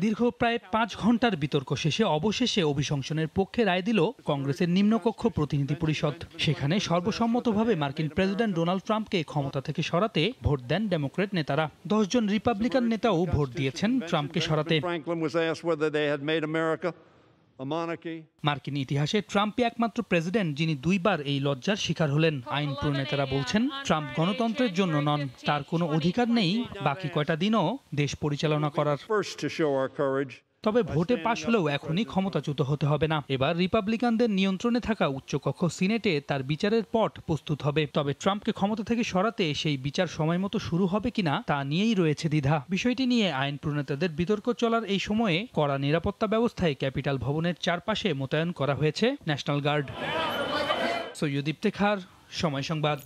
দীর্ঘ প্রায় পাঁচ ঘণ্টার বিতর্ক শেষে অবশেষে অভিশংসনের পক্ষে রায় দিল কংগ্রেসের নিম্নকক্ষ প্রতিনিধি পরিষদ। সেখানে সর্বসম্মতভাবে মার্কিন প্রেসিডেন্ট ডোনাল্ড ট্রাম্পকে ক্ষমতা থেকে সরাতে ভোট দেন ডেমোক্রেট নেতারা। দশজন রিপাবলিকান নেতাও ভোট দিয়েছেন ট্রাম্পকে সরাতে। মার্কিন ইতিহাসে ট্রাম্পই একমাত্র প্রেসিডেন্ট যিনি দুইবার এই লজ্জার শিকার হলেন। আইন প্রণেতারা বলছেন ট্রাম্প গণতন্ত্রের জন্য নন তার কোনো অধিকার নেই বাকি কয়টা দিনও দেশ পরিচালনা করার তবে ভোটে পাশ হলেও এখনই ক্ষমতাচ্যুত হতে হবে না। এবার রিপাবলিকানদের নিয়ন্ত্রণে থাকা উচ্চকক্ষ সিনেটে তার বিচারের পট প্রস্তুত হবে। তবে ট্রাম্পকে ক্ষমতা থেকে সরাতে সেই বিচার সময় মতো শুরু হবে কিনা তা নিয়েই রয়েছে দ্বিধা। বিষয়টি নিয়ে আইন প্রণেতাদের বিতর্ক চলার এই সময়ে কড়া নিরাপত্তা ব্যবস্থায় ক্যাপিটাল ভবনের চারপাশে মোতায়েন করা হয়েছে ন্যাশনাল গার্ড। সৈয়দ ইফতেখার সময় সংবাদ।